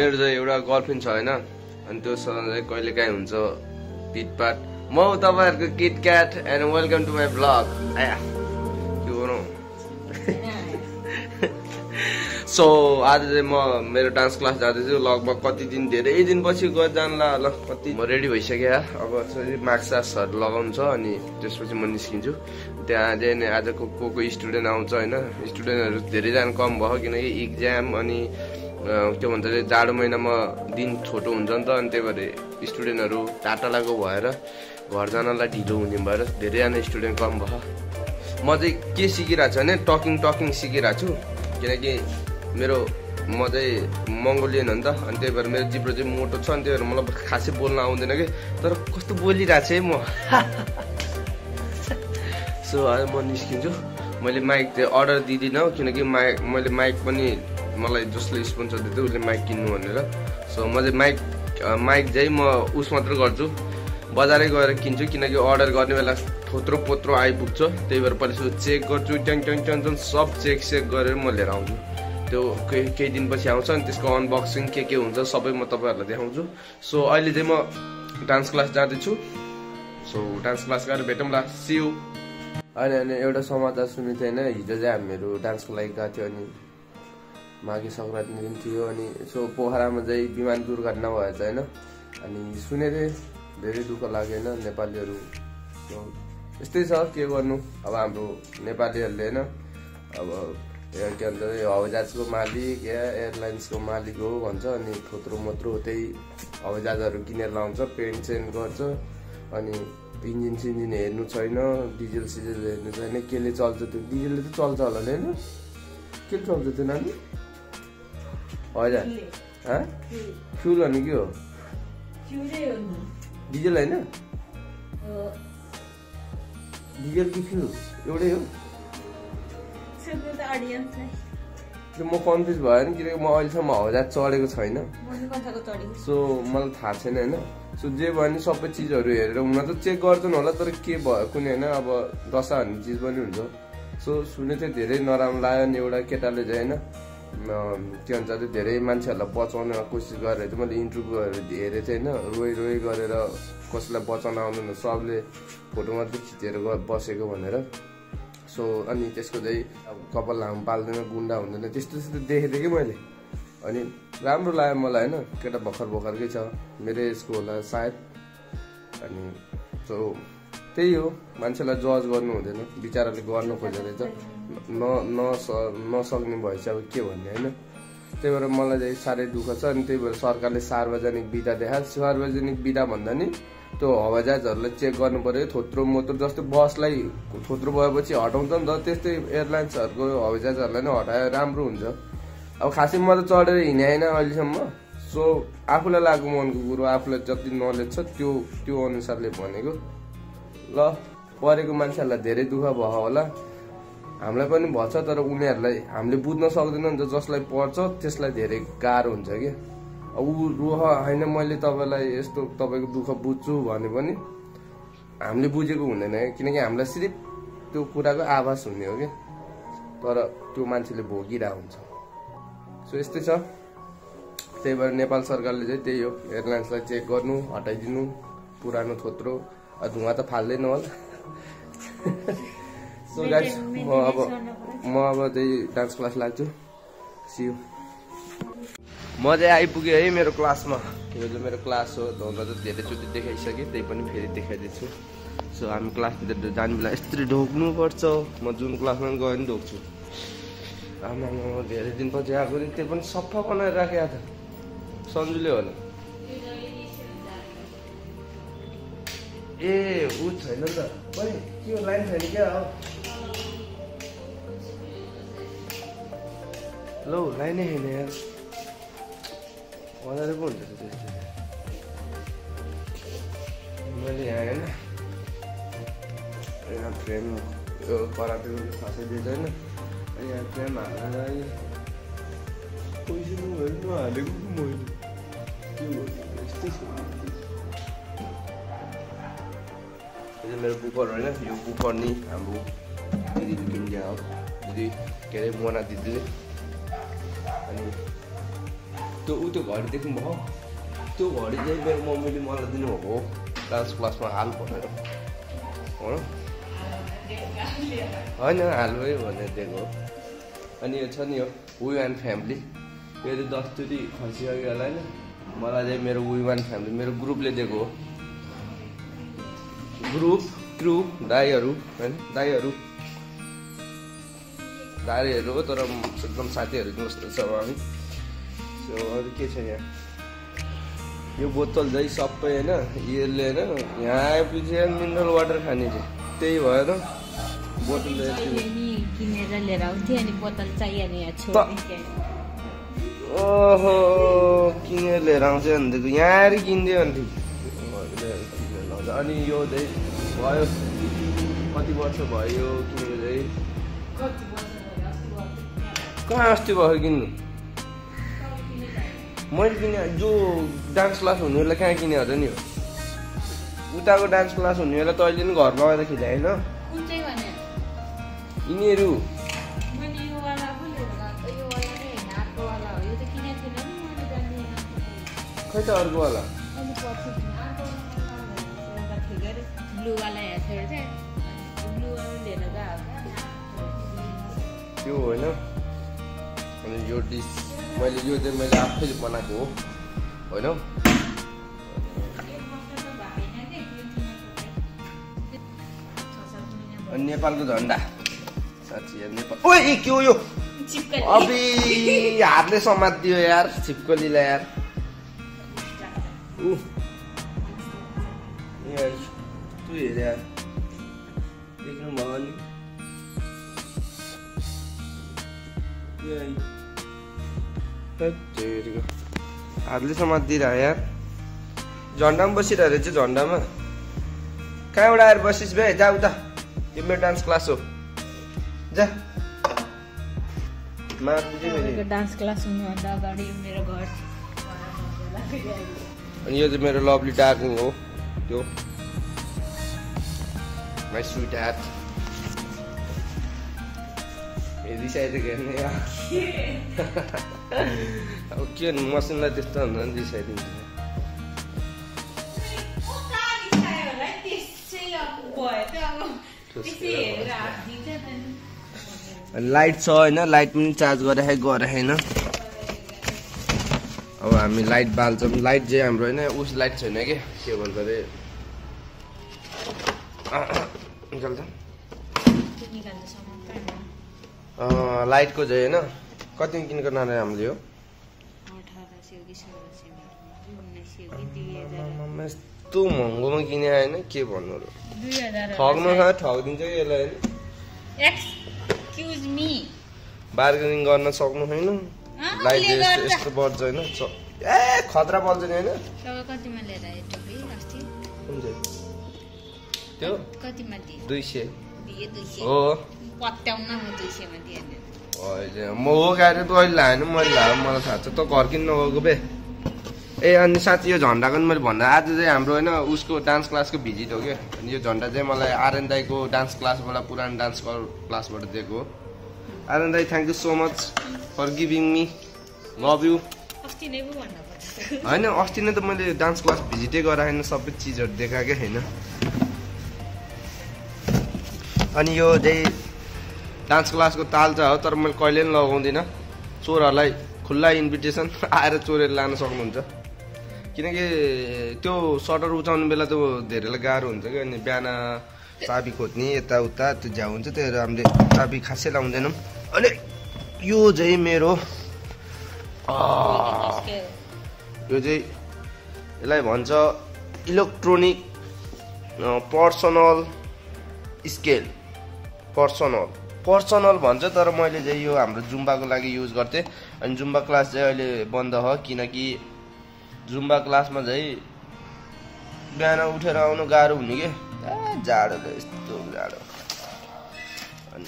मेरो चाहिँ एउटा गर्लफ्रेन्ड छ होइन? अनि त्योसँग चाहिँ कहिले काहीँ हुन्छ पिटपाट। म तपाईँहरूको Kit Kat and welcome to my blog आया। के गरौँ? सो आज चाहिँ म मेरो डान्स क्लास जाँदैछु। लगभग कति दिन धेरै दिनपछि गएर जानला। ल कति म रेडी भइसकेँ अब मार्क्स लगाउनु छ अनि त्यसपछि म निस्किन्छु। त्यहाँ चाहिँ आजको को को स्टुडेन्ट आउँछ होइन? स्टुडेन्टहरू धेरैजना कम भयो किनकि इक्जाम अनि के भन्छ अरे जाडो महिनामा दिन छोटो हुन्छ नि त अनि त्यही भएर स्टुडेन्टहरू टाढा टाढाको भएर घर जानलाई ढिलो हुने भएर धेरैजना स्टुडेन्ट कम भयो। म चाहिँ के सिकिरहेको छु भने टकिङ टकिङ सिकिरहेको छु किनकि मेरो म चाहिँ मङ्गोलियन हो नि त अनि त्यही भएर मेरो जिब्रो चाहिँ मोटो छ अनि त्यही भएर मलाई खासै बोल्न आउँदैन कि तर कस्तो बोलिरहेको छु है म। सो म निस्किन्छु। मैले माइक चाहिँ अर्डर दिँदिनँ किनकि माइक मैले माइक पनि मलाई जसले स्पोन्सर दिँदै उसले माइक किन्नु भनेर। सो म चाहिँ माइक माइक चाहिँ म उस मात्र गर्छु। बजारै गएर किन्छु किनकि अर्डर गर्ने बेला थोत्रो पोत्रो आइपुग्छ। त्यही भएर पहिला चेक गर्छु ट्याङ ट्याङ ट्याङ सब चेक चेक गरेर म लिएर आउँछु। त्यो केही केही दिनपछि आउँछ अनि त्यसको अनबक्सिङ के के हुन्छ सबै म तपाईँहरूलाई देखाउँछु। सो अहिले चाहिँ म डान्स क्लास जाँदैछु। सो डान्स क्लास गएर भेटौँला सियु अनि अनि एउटा समाचार सुनेको थिएँ होइन हिजो चाहिँ हामीहरू डान्सको लागि गएको थियो अनि माघे सङ्क्रान्ति दिन थियो अनि यसो पोखरामा चाहिँ विमान दुर्घटना भएछ होइन? अनि थिएँ धेरै दुःख लाग्यो होइन? नेपालीहरू यस्तै छ के गर्नु? अब हाम्रो नेपालीहरूले होइन? अब के भन्छ हवाईजहाजको मालिक या एयरलाइन्सको मालिक हो भन्छ अनि थोत्रो मोत्रो त्यही हवाईजहाजहरू किनेर लाउँछ पेन्ट सेन्ट गर्छ अनि इन्जिन सिन्जिन हेर्नु छैन डिजेल सिजेल हेर्नु छैन केले चल्छ त्यो डिजेलले त चल्छ होला नि होइन? के चल्छ त्यो नानी? हजुर हँ फ्युल भने के हो डिजेल होइन डिजेल कि फ्युल एउटै हो त्यो म कन्फ्युज भयो नि किनकि म अहिलेसम्म हवाईजहाज चढेको छैन सो मलाई थाहा छैन होइन सो जे भयो नि सबै चिजहरू हेरेर हुन त चेक गर्छन् होला तर के भयो कुनै होइन अब दशा भन्ने चिज पनि हुन्छ सो सुने चाहिँ धेरै नराम्रो लाग्यो नि एउटा केटाले चाहिँ होइन के भन्छ अरे धेरै मान्छेहरूलाई बचाउने कोसिस गरेर चाहिँ मैले इन्टरभ्यूहरू हेरेको थिएँ होइन। रोइ रोइ गरेर कसैलाई बचाउन आउँदैन सबले फोटो मात्रै खिचेर बसेको भनेर। सो अनि त्यसको चाहिँ अब कपाल लामो पाल्दैन गुन्डा हुँदैन त्यस्तो त्यस्तो देखेको थिएँ कि मैले। अनि राम्रो लाग्यो मलाई होइन केटा भर्खर भर्खरकै छ मेरै यसको होला सायद। अनि सो त्यही हो मान्छेलाई जज गर्नु हुँदैन बिचराले गर्नु खोजेर चाहिँ न नस नसक्ने भएपछि अब के भन्ने होइन? त्यही भएर मलाई चाहिँ साह्रै दुःख छ अनि त्यही भएर सरकारले सार्वजनिक विधा देखायो सार्वजनिक विधा भन्दा नि त्यो हवाईजहाजहरूलाई चेक गर्नु पऱ्यो थोत्रो मोत्रो जस्तो बसलाई थोत्रो भएपछि हटाउँछ नि त त्यस्तै एयरलाइन्सहरूको हवाईजहाजहरूलाई नै हटायो राम्रो हुन्छ। अब खासै म त चढेर हिँडे होइन अहिलेसम्म। सो आफूलाई लागेको मनको कुरो आफूलाई जति नलेज छ त्यो त्यो अनुसारले भनेको। ल परेको मान्छेहरूलाई धेरै दुःख भयो होला। हामीलाई पनि भन्छ तर उनीहरूलाई हामीले बुझ्न सक्दैन नि त जसलाई पर्छ त्यसलाई धेरै गाह्रो हुन्छ कि। ऊ रुह होइन मैले तपाईँलाई यस्तो तपाईँको दुःख बुझ्छु भने पनि हामीले बुझेको हुँदैन क्या किनकि हामीलाई सिर्फ त्यो कुराको आभास हुने हो कि। तर त्यो मान्छेले भोगिरहेको हुन्छ। सो यस्तै छ। त्यही भएर नेपाल सरकारले चाहिँ त्यही हो। एयरलाइन्सलाई चेक गर्नु हटाइदिनु पुरानो थोत्रो। धुवा त फाल्दैन होला सो गाइस म अब म अब चाहिँ डान्स क्लास लाग्छु। सियु म चाहिँ आइपुगेँ है मेरो क्लासमा। यो चाहिँ मेरो क्लास हो धोका त धेरैचोटि देखाइसकेँ त्यही पनि फेरि देखाइदिन्छु। सो हामी क्लासभित्र जाने बेला यस्तरी ढोक्नुपर्छ म जुन क्लासमा गयो भने ढोक्छु आमा धेरै दिनपछि आएको नि त्यो पनि सफा बनाएर राखेको त सन्जुले होला। ए ऊ छैन नि त पनि के हो लाइन छैन क्या हो लौ लाइनै छैन यार मजाले पो हुन्छ त त्यस्तो मैले यहाँ होइन यहाँ फ्रेम यो करातेको खासै दिँदैन यहाँ फ्रेम हालेर पैसा नभए नहालेको पो मैले के गर्नु यस्तै छ यो चाहिँ मेरो बुफर होइन यो बुफर नि हाम्रो दिदीले किनिदिया हो दिदी के अरे मोना दिदीले अनि त्यो ऊ त्यो घडी देख्नुभयो त्यो घडी चाहिँ मेरो मम्मीले मलाई दिनुभएको हो डान्स क्लासमा हाल भनेर हो होइन हालमै भनेर दिएको हो अनि यो छ नि यो वी एन्ड फ्यामिली यो चाहिँ दसचोटि खसिसक्यो होला होइन मलाई चाहिँ मेरो वी वान फ्यामिली मेरो ग्रुपले दिएको हो ग्रुप क्रु दाईहरू होइन? दाईहरू। दाईहरू हो तर एकदम साथीहरू जस्तो छ हामी। सो अरू के छ यहाँ? यो बोतल चाहिँ सबै होइन? यसले होइन? यहाँ आएपछि मिनरल वाटर खाने चाहिँ। त्यही भएर बोतल किनेर लिएर आउँथेँ अनि बोतल चाहिहाल्ने ओहो किनेर लिएर आउँछ भनेदेखि यहाँ आएर किनिदियो भने अनि यो चाहिँ भयो कति वर्ष भयो किनेको चाहिँ? कहाँ अस्ति भयो किन्नु? मैले किने जो डान्स क्लास हुनेहरूलाई कहाँ किने हो नि हो? उताको डान्स क्लास हुनेहरूलाई त अहिले पनि घरमा आएर खिलाएन यिनीहरू? खै त त्यो होइन अनि यो डिस मैले यो चाहिँ मैले आफैले बनाएको हो होइन अनि नेपालको झन्डा साँच्ची नेपाल ओ ए के हो यो अबे हातले समातियो यार छिपकलीलाई यार ऊ हेर यार देख्नु भयो नि हातले समातिरह यार झन्डामा बसिरहेको रहेछ झन्डामा कहाँबाट आएर बसिस् भए जा उता यो मेरो डान्स क्लास हो जा डान्स क्लास हुनुभन्दा अगाडि मेरो घर अनि यो चाहिँ मेरो लभली डार्लिङ हो त्यो स्विट ह्याट रिसाइदिएको हेर्ने अब के भन्नु मसिनलाई त्यस्तो हुन्छ नि रिसाइदिन्छ लाइट छ होइन लाइट पनि चार्ज गरेर गरेन अब हामी लाइट बाल्छौँ लाइट चाहिँ हाम्रो होइन उस लाइट छैन कि के भन्छ अरे निकाल्छ लाइटको चाहिँ होइन? कति किनेको नानी हामीले यो यस्तो महँगोमा किने होइन के भन्नु ठग्नु छ ठगिदिन्छ कि यसलाई होइन? बार्गेनिङ गर्न सक्नु छैन लाइट यस्तो बल्छ होइन? ए खतरा बल्छ नि होइन? त्यो दुई सय हो म हो गाडी त अहिले लाएन मैले लाएँ मलाई थाहा छ त घर किन्न नगएको बे ए अनि साँच्ची यो झन्डाको पनि मैले भन्दा आज चाहिँ हाम्रो होइन उसको डान्स क्लासको भिजिट हो क्या अनि यो झन्डा चाहिँ मलाई आर्यन दाईको डान्स क्लासबाट पुरानो डान्स क्लासबाट दिएको हो आर्यन दाई thank you so much for giving me love you होइन अस्ति नै त मैले डान्स क्लास भिजिटै गराएन सबै चिजहरू देखाएकै होइन अनि यो चाहिँ डान्स क्लासको ताल चाहिँ हो तर मैले कहिले पनि लगाउँदिनँ। चोरहरूलाई खुल्ला इन्भिटेसन आएर चोरेर लान सक्नुहुन्छ। किनकि त्यो सटर उचाउने बेला त धेरैलाई गाह्रो हुन्छ कि अनि बिहान चाबी खोज्ने यताउता त्यो झ्याउ हुन्छ त्यो हामीले चाबी खासै लाउँदैनौँ अनि यो चाहिँ मेरो यो चाहिँ यसलाई भन्छ electronic personal scale. Personal. Personal भन्छ तर मैले चाहिँ यो हाम्रो जुम्बाको लागि युज गर्थेँ। अनि जुम्बा क्लास चाहिँ अहिले बन्द हो किनकि जुम्बा क्लासमा चाहिँ बिहान उठेर आउनु गाह्रो हुने कि? जाडोले यस्तो जाडो। अनि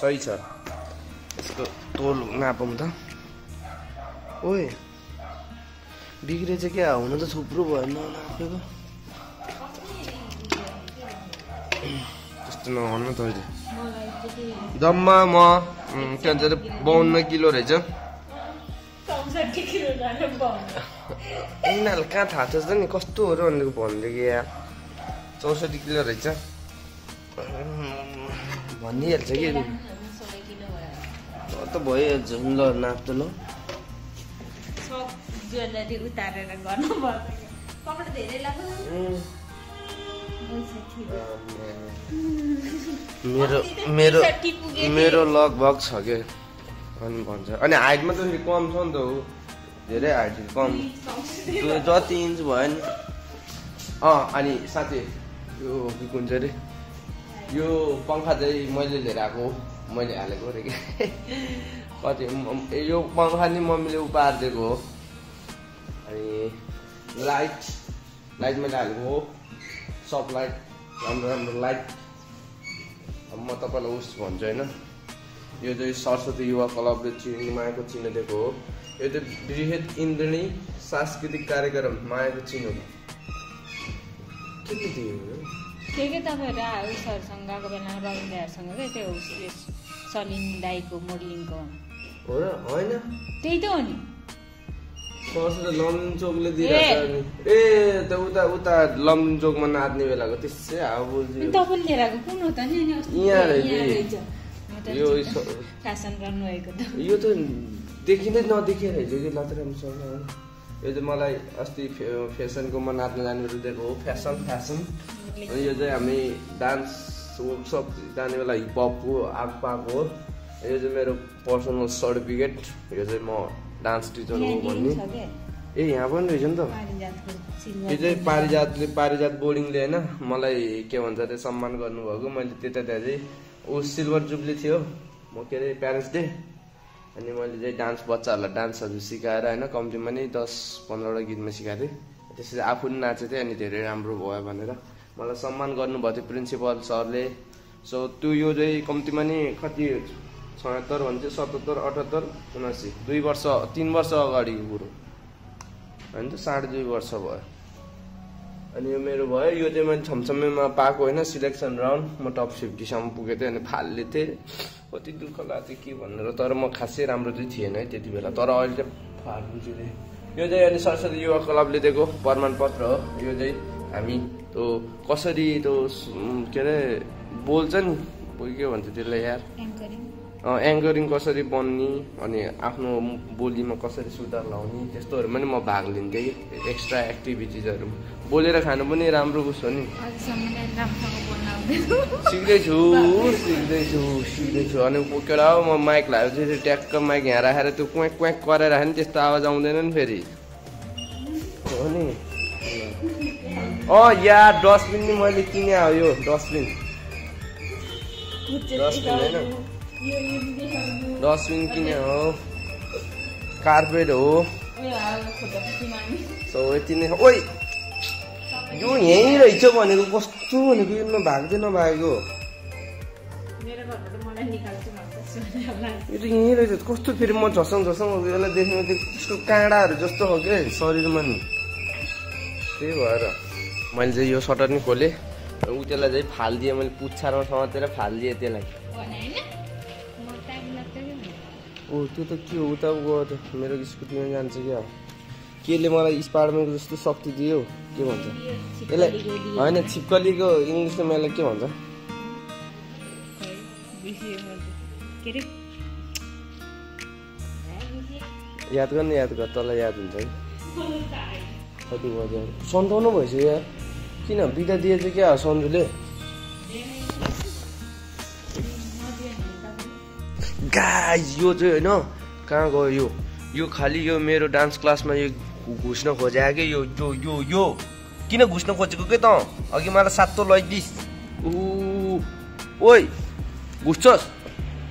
सही छ। यसको तोल नापौँ त। ओए बिग्रेछ क्या? हुनु त थुप्रो ननापेको त्यस्तो नभन्नु त अहिले। जम्मा म के भन्छ अरे बाउन्न किलो रहेछ। यिनीहरूलाई कहाँ थाहा छ त नि कस्तोहरू भनेको भनिदियो कि या चौसठी किलो रहेछ। भनिहाल्छ कि। त भइहाल्छ ल नाप्छ ल। ज्वेलरी उतारेर गर्नु कपडा धेरै लाग्छ मेरो मेरो मेरो लगभग छ कि? अनि भन्छ। अनि हाइटमा त फेरि कम छ नि त ऊ धेरै हाइट कम। जति इन्च भयो नि। अँ अनि साथी यो के भन्छ अरे? यो पङ्खा चाहिँ मैले लिएर आएको हो। मैले हालेको अरे कि? कति यो पङ्खा नि मम्मीले उपारिदिएको हो। अनि लाइट लाइट मैले हालेको हो। सब लाइट राम्रो राम्रो लाइट अब म तपाईँलाई उस भन्छु होइन। यो चाहिँ सरस्वती युवा क्लबले चिनो मायाको चिनो दिएको हो। यो चाहिँ बृहत इन्द्रणी सांस्कृतिक कार्यक्रम मायाको चिनो के के दियो यो? के के तपाईँहरू उसहरूसँग गएको बेला रविन्द्र दाईहरूसँग क्या त्यो सलिन दाईको मोडलिङको हो र होइन। त्यही त हो नि। चोकले दिइरहेको ए। त उता उता लमजुङ चोकमा नाच्ने बेलाको त्यसै हावा यो यो त देखिँदै नदेखिएर हिजो कि? लतरामसँग यो चाहिँ मलाई अस्ति फे- फेसनको म नाच्न जानु दिएको हो। फेसन फेसन अनि यो चाहिँ हामी डान्स वर्कसप जाने बेला हिपहपको आग पाएको हो। यो चाहिँ मेरो पर्सनल सर्टिफिकेट। यो चाहिँ म डान्स टिचर हो भन्ने। ए यहाँ पनि रहेछ नि त। पारिजातको सिल्भर यो चाहिँ पारिजातले पारिजात बोर्डिङले होइन मलाई के भन्छ अरे सम्मान गर्नुभएको। मैले त्यता त्यहाँ चाहिँ ऊ सिल्भर जुब्ली थियो। म के अरे प्यारेन्ट्स डे। अनि मैले चाहिँ डान्स बच्चाहरूलाई डान्सहरू सिकाएर होइन कम्तीमा नि दस पन्ध्रवटा गीतमा सिकाएको थिएँ। त्यसरी आफू पनि नाचेको थिएँ अनि धेरै राम्रो भयो भनेर। मलाई सम्मान गर्नुभएको थियो प्रिन्सिपल सरले। सो त्यो यो चाहिँ कम्तीमा नि कति छयत्तर भन्छ सतहत्तर अठहत्तर उनासी। दुई वर्ष तिन वर्ष अगाडिको कुरो। होइन साढे दुई वर्ष भयो। अनि यो मेरो भयो यो चाहिँ मैले छमछमेमा पाएको होइन सिलेक्सन राउन्ड। म टप फिफ्टीसम्म पुगेको थिएँ अनि फाल्ने थिएँ। कति दुःख लाग्थ्यो के भनेर तर म खासै राम्रो चाहिँ थिएन है त्यति बेला। तर अहिले चाहिँ फाल्छु रे यो चाहिँ अनि सरस्वती युवा क्लबले दिएको प्रमाणपत्र हो। यो चाहिँ हामी त्यो कसरी त्यो के अरे बोल्छ नि? के भन्छ त्यसलाई यार। एङ्करिङ कसरी बन्ने अनि आफ्नो बोलीमा कसरी सुधार लाउने त्यस्तोहरूमा नि म भाग लिन्थेँ। एक्स्ट्रा एक्टिभिटिजहरू बोलेर खानु पनि राम्रो उस हो नि। सिक्दैछु सिक्दैछु सिक्दैछु। अनि केटा हो म माइक लगाएर चाहिँ ट्याक्क माइक यहाँ राखेर त्यो क्वाक क्वाक गरेर नि त्यस्तो आवाज आउँदैन नि फेरि। हो नि। अँ या डस्टबिन नि मैले किने हो यो डस्टबिन डस्टबिन होइन। डस्टबिन किने हो कार्पेट हो सो यति नै ओइ यो यहीँ रहेछ भनेको कस्तो भनेको यो नभाएको निकाल्छु भन्छ यो त यहीँ रहेछ कस्तो फेरि म झसङ झसङ यसलाई देख्नु त्यो त्यसको काँडाहरू जस्तो हो क्या शरीरमा नि त्यही भएर मैले चाहिँ यो सटर नि खोलेँ ऊ त्यसलाई चाहिँ फालिदिएँ मैले पुच्छारमा समातेर फालिदिएँ त्यसलाई ओ त्यो त के हो? उता गयो त मेरो स्कुटीमा जान्छ क्या। केले मलाई स्पाइडरम्यानको जस्तो शक्ति दियो? के भन्छ? यसलाई होइन छिपकलीको इङ्ग्लिसमा यसलाई के भन्छ? याद गर्ने याद गर तँलाई याद हुन्छ है। कति बज्यो सन्ताउन्न भइसक्यो यार। किन? बिदा दिएछ क्या सन्जुले? गाइज यो चाहिँ होइन। कहाँ गयो यो? यो खालि यो मेरो डान्स क्लासमा यो घुस्न खोज्या कि? यो यो यो यो। किन घुस्न खोजेको के त? अघि मलाई सातो लैदिस ऊ ओइ घुस्छस्?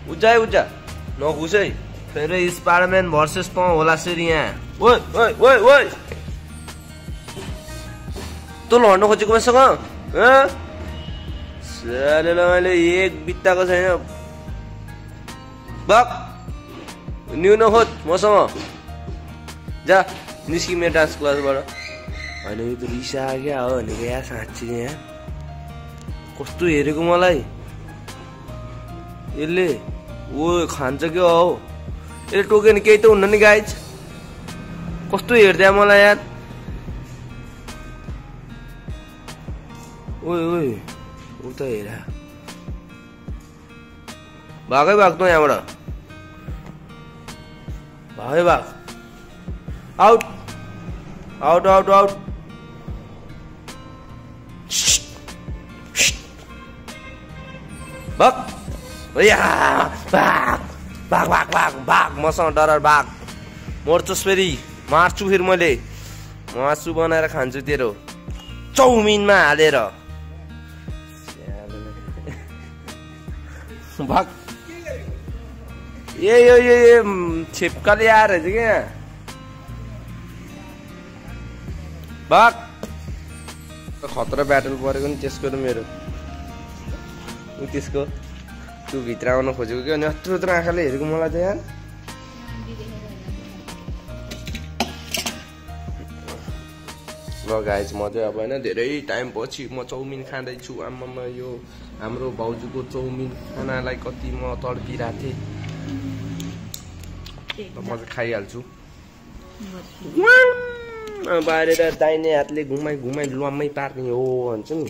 उज्जा है उज्जा। नघुस है। फेरि स्पाइडरम्यान भर्सेस त होला फेरि यहाँ। ओइ ओइ ओइ ओइ। तँ लड्न खोजेको मसँग मैले एक बित्ताको छैन। बाक न्यु नखोज मसँग। जा निस्कि मेरो डान्स क्लासबाट। होइन यो त रिसा क्या हो भनेको यहाँ साँच्ची नै यहाँ कस्तो हेरेको मलाई? यसले ओ खान्छ क्या हौ? यसले टोक्यो भने केही त हुन्न नि गाइज कस्तो हेर्दै मलाई यार? ओइ ओइ उता हेर। भागै भाग त यहाँबाट। भागै भाग आउट आउट आउट आउट भाग भाग भाग भाग भाग मसँग डर भाग मर्छुस् फेरि मार्छु फेरि मैले मासु बनाएर खान्छु तेरो चौमिनमा हालेर भाग ए यो यो यो छिप्काले आएर चाहिँ क्या खतरा ब्याटल परेको नि त्यसको र मेरो। ऊ त्यसको तँ भित्र आउन खोजेको कि अनि यत्रो यत्रो आँखाले हेरेको मलाई चाहिँ यार। ल गाइज म चाहिँ अब होइन धेरै टाइम पछि म चाउमिन खाँदैछु। आमामा यो हाम्रो भाउजूको चाउमिन खानालाई कति म तड्पिरहेको थिएँ। म चाहिँ खाइहाल्छु बारेर दाहिने हातले घुमाइ घुमाइ लम्मै पार्ने हो भन्छ नि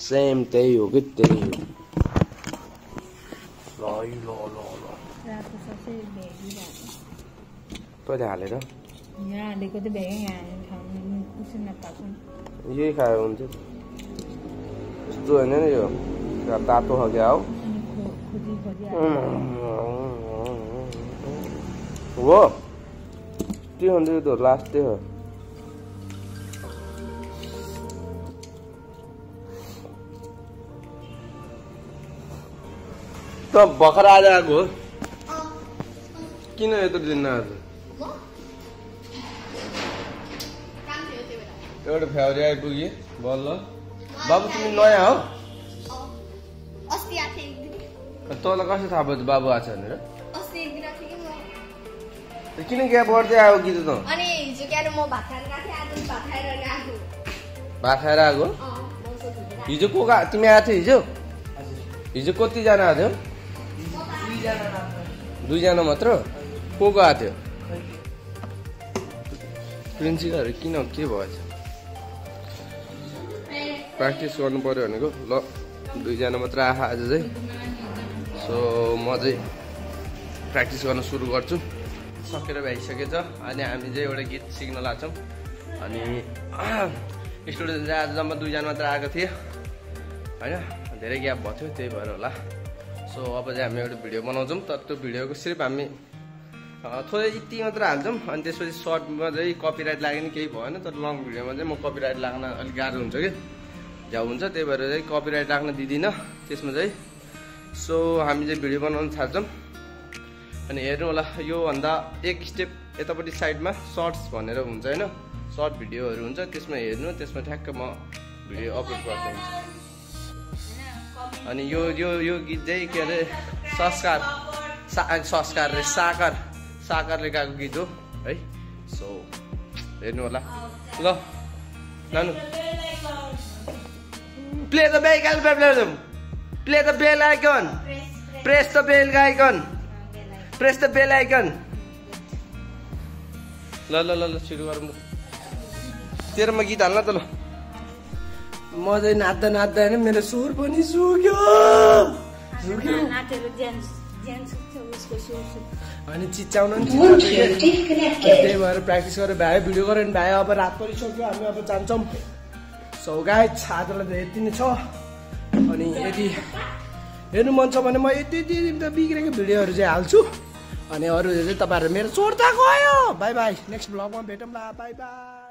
सेम त्यही हो कि त्यही हो ल है, ल ल ल रातो सबै भ्यागिरहेको कहिले हालेर यहाँ हालेको त भ्यागै यहाँ ठाउँ कुछ नपाएको यही खायो हुन्छ यस्तो होइन नि यो यो तातो खालको हो अनि खो खोजी खोजी हो त्यो हुन्छ यो त लास्ट हो त भर्खर आज आएको हो किन यत्रो दिन आज एउटा फ्याउरी आइपुग्यो बल्ल बाबु तिमी नयाँ हो तँलाई कसरी थाहा भयो त बाबु आएको छ भनेर किन ग्याप गर्दै आयो कि त अनि हिजो क्या म भात खाएर गएको थिएँ आज भात खाएर गएको भात खाएर आएको? हिजो को गा तिमी आएको थियो हिजो? हिजो कतिजना आएको थियो? दुईजना मात्र? को को आएको थियो? प्रिन्सिपलहरू किन के भएछ? प्र्याक्टिस गर्नु पऱ्यो भनेको ल दुईजना मात्र आएको आज चाहिँ। सो म चाहिँ प्र्याक्टिस गर्न सुरु गर्छु। सकेर भइसकेछ अनि हामी चाहिँ एउटा गीत सिक्न लाग्छौँ अनि स्टुडेन्ट चाहिँ आज जम्मा दुईजना मात्र आएको थिए। होइन धेरै ग्याप भएको थियो त्यही भएर होला। सो अब चाहिँ हामी एउटा भिडियो बनाउँछौँ। तर त्यो भिडियोको सिर्फ हामी थोरै यति मात्र हाल्छौँ। अनि त्यसपछि सर्टमा चाहिँ कपिराइट लाग्यो नि केही भएन। तर लङ भिडियोमा चाहिँ म कपिराइट लाग्न अलिक गाह्रो हुन्छ कि? झ्याउ हुन्छ त्यही भएर चाहिँ कपिराइट राख्न दिँदिनँ। त्यसमा चाहिँ सो हामी चाहिँ भिडियो बनाउन थाल्छौँ अनि हेर्नु होला योभन्दा एक स्टेप यतापट्टि साइडमा सर्ट्स भनेर हुन्छ होइन? सर्ट भिडियोहरू हुन्छ त्यसमा हेर्नु त्यसमा ठ्याक्क म भिडियो अपलोड गर्छु अनि यो यो यो गीत चाहिँ के अरे संस्कार सा संस्कार रे साकार साकारले गाएको गीत हो है? सो हेर्नु होला। ल नानु। Play the bell play the bell icon press the bell icon press the bell icon ल ल ल ल सुरु गरौँ तेरोमा गीत हाल्न त ल। म चाहिँ नाच्दा नाच्दा होइन मेरो सुर पनि सुक्यो। सुक्यो। अनि चिच्याउन त्यही भएर प्र्याक्टिस गरेर भ्यायो भिडियो गरेर पनि भ्यायो अब रात परिसक्यो हामी अब जान्छौँ। सो गाई आजलाई त यति नै छ। अनि यदि हेर्नु मन छ भने म यति यति यति बिग्रेको भिडियोहरू चाहिँ हाल्छु। अनि अरू चाहिँ तपाईँहरू मेरो चोर्ता गयो। बाई बाई नेक्स्ट ब्लगमा भेटौँला। Bye bye.